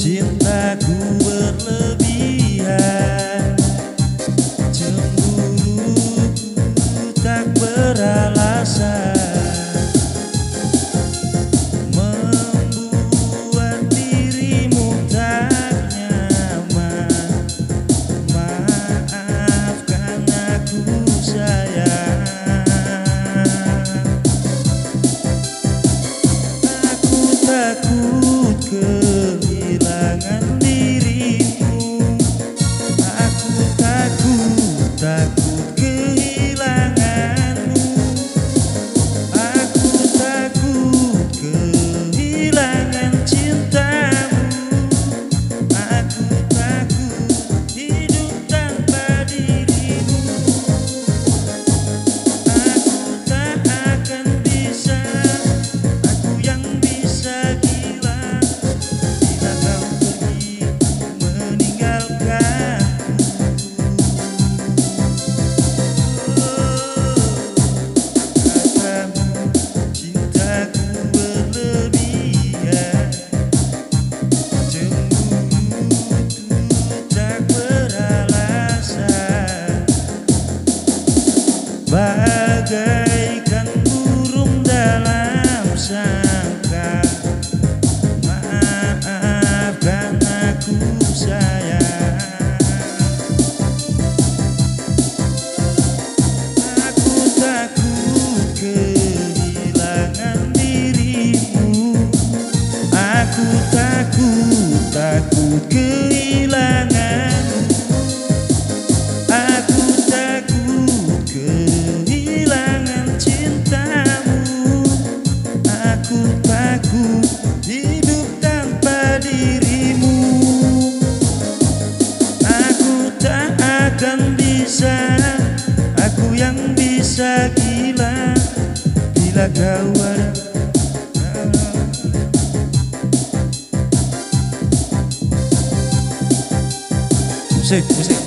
cintaku Aku takut, takut kehilanganmu Aku takut kehilangan cintamu. Aku takut hidup tanpa dirimu Aku tak akan bisa Aku yang bisa gila. Bila kau 所以不是。